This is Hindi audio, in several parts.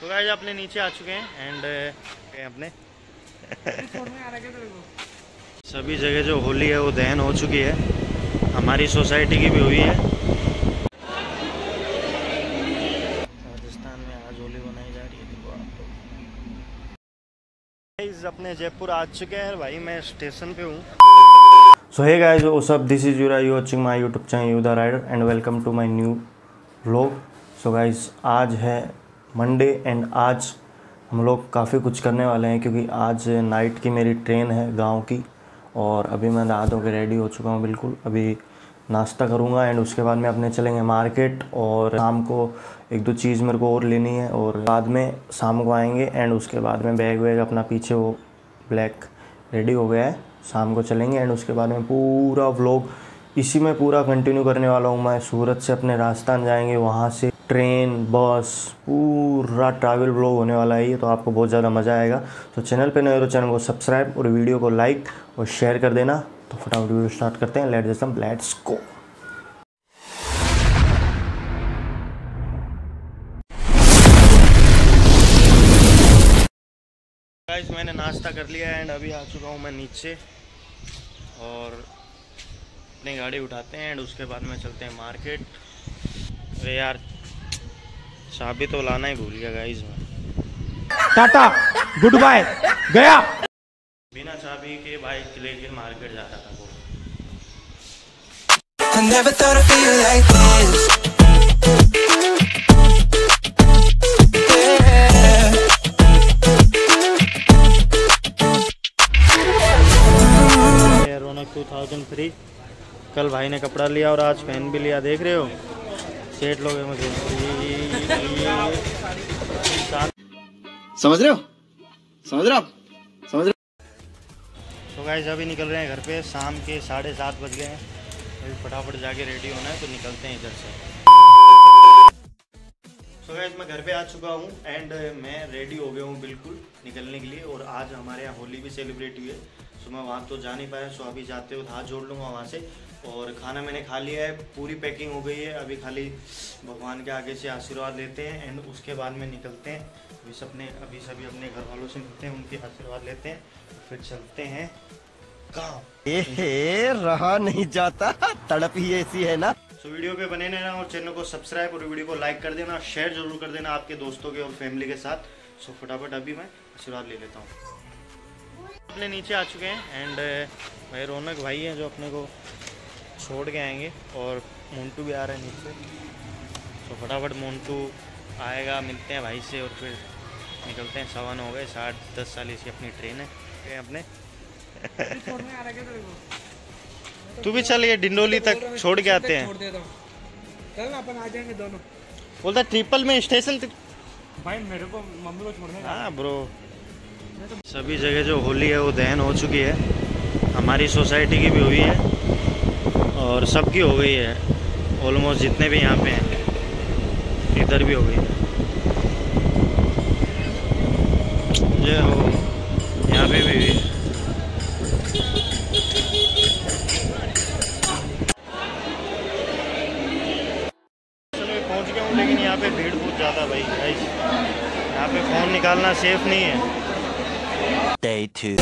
तो गाइस अपने नीचे आ चुके हैं एंड अपने। सभी जगह जो होली है, वो दहन हो चुकी है। हमारी सोसाइटी की भी हुई है। राजस्थान में आज होली मनाई जा रही है, देखो आप अपने जयपुर आ चुके हैं। भाई, मैं स्टेशन पे हूँ। So hey guys what's up this is यूरा you watching my YouTube channel you the rider and welcome to my new vlog so guys आज है मंडे एंड आज हम लोग काफ़ी कुछ करने वाले हैं क्योंकि आज नाइट की मेरी ट्रेन है गाँव की और अभी मैं नहा धो के रेडी हो चुका हूँ बिल्कुल। अभी नाश्ता करूँगा एंड उसके बाद में अपने चलेंगे मार्केट और शाम को एक दो चीज़ मेरे को और लेनी है और बाद में शाम को आएँगे एंड उसके बाद में बैग वैग अपना पीछे वो ब्लैक रेडी हो गया है। शाम को चलेंगे एंड उसके बाद में पूरा व्लॉग इसी में पूरा कंटिन्यू करने वाला हूँ मैं। सूरत से अपने राजस्थान जाएँगे, वहाँ से ट्रेन, बस, पूरा ट्रैवल ब्लॉग होने वाला है ये तो आपको बहुत ज़्यादा मज़ा आएगा। तो चैनल पे नए हो तो चैनल को सब्सक्राइब और वीडियो को लाइक और शेयर कर देना। तो फटाफट वीडियो स्टार्ट करते हैं। लेट जसम लेट्स गो गाइस मैंने नाश्ता कर लिया एंड अभी आ चुका हूँ मैं नीचे। और अपनी गाड़ी उठाते हैं एंड उसके बाद में चलते हैं मार्केट अरे यार चाबी तो लाना ही भूल गया गाइस मैं टाटा गुड बाय गया बिना चाबी के बाइक लेके मार्केट जा रहा था वो I never thought I'd feel like this. Yeah. ये रौनक 2003 कल भाई ने कपड़ा लिया और आज फ़ैन भी लिया देख रहे हो सेठ लोग मुझे। समझ रहे हो? समझ रहे हो समझ रहे तो गाइस अभी निकल रहे हैं घर पे। शाम के साढ़े सात बज गए हैं। अभी फटाफट जाके रेडी होना है तो निकलते हैं इधर से। तो गाइस मैं घर पे आ चुका हूँ एंड मैं रेडी हो गया हूँ बिल्कुल निकलने के लिए। और आज हमारे यहाँ होली भी सेलिब्रेट हुई है। सो मैं वहाँ तो जा नहीं पाया सो अभी जाते हो हाथ जोड़ लूँगा वहाँ से। और खाना मैंने खा लिया है पूरी पैकिंग हो गई है। अभी खाली भगवान के आगे से आशीर्वाद लेते हैं एंड उसके बाद में निकलते हैं। अभी सबने अभी सभी अपने घर वालों से मिलते हैं उनके आशीर्वाद लेते हैं। फिर चलते हैं गाँव। ए रहा नहीं जाता। तड़प ही ऐसी है ना। सो वीडियो पे बने रहना और चैनल को सब्सक्राइब और वीडियो को लाइक कर देना शेयर ज़रूर कर देना आपके दोस्तों के और फैमिली के साथ। सो so, फटाफट अभी मैं आशीर्वाद ले लेता हूँ। अपने नीचे आ चुके हैं एंड भाई रौनक भाई हैं जो अपने को छोड़ के आएँगे और मोन्टू भी आ रहे हैं नीचे। तो फटाफट मोन्टू आएगा मिलते हैं भाई से और फिर निकलते हैं। सवा नौ हो गए साठ दस साल की अपनी ट्रेन है। अपने। तू भी चल ये डिंडोली तक छोड़ के आते हैं। चल अपन आ जाएँगे दोनों। बोलता ट्रिपल में स्टेशन भाई मेरे को मम्मी को छोड़ने हाँ ब्रो सभी जगह जो होली है वो दहन हो चुकी है। हमारी सोसाइटी की भी हुई है और सबकी हो गई है। ऑलमोस्ट जितने भी यहाँ पे हैं, इधर भी हो गई है। जय हो, यहाँ पे भी हुई है। लेकिन यहाँ पे भीड़ बहुत ज़्यादा भाई यहाँ पे फ़ोन निकालना सेफ़ नहीं है। Day two.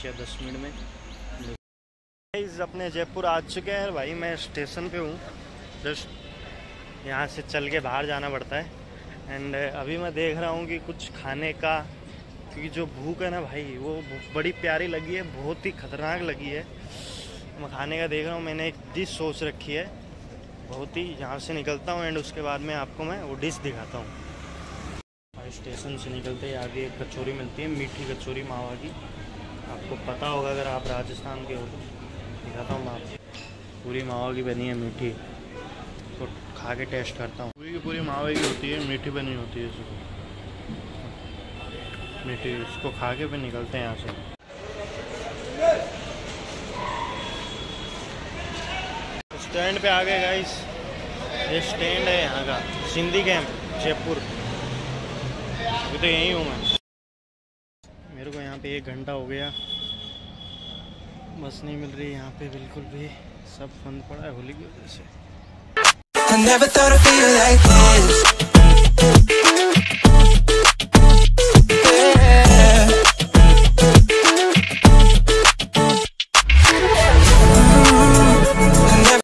पाँच या दस मिनट में। Guys, अपने जयपुर आ चुके हैं भाई मैं स्टेशन पे हूँ। जस्ट यहाँ से चल के बाहर जाना पड़ता है। एंड अभी मैं देख रहा हूँ कि कुछ खाने का क्योंकि जो भूख है ना भाई वो बड़ी प्यारी लगी है बहुत ही खतरनाक लगी है। मैं खाने का देख रहा हूँ मैंने एक डिश सोच रखी है। बहुत ही यहाँ से निकलता हूँ एंड उसके बाद में आपको मैं वो डिश दिखाता हूँ। स्टेशन से निकलते आगे एक कचौरी मिलती है मीठी कचौरी मावा की। आपको पता होगा अगर आप राजस्थान के हो तो। दिखाता हूँ मैं पूरी मावा की बनी है मीठी। तो खा के टेस्ट करता हूँ। पूरी की पूरी मावे की होती है, मीठी बनी होती है इसको। मीठी, इसको खा के फिर निकलते हैं यहाँ से। स्टैंड पे आ गए गाइस ये स्टैंड है यहाँ का। सिंधी कैंप जयपुर। अभी तो यहीं हूँ मैं। मेरे को यहाँ पे एक घंटा हो गया। बस नहीं मिल रही यहाँ पे बिल्कुल भी। सब बंद पड़ा है होली की वजह से।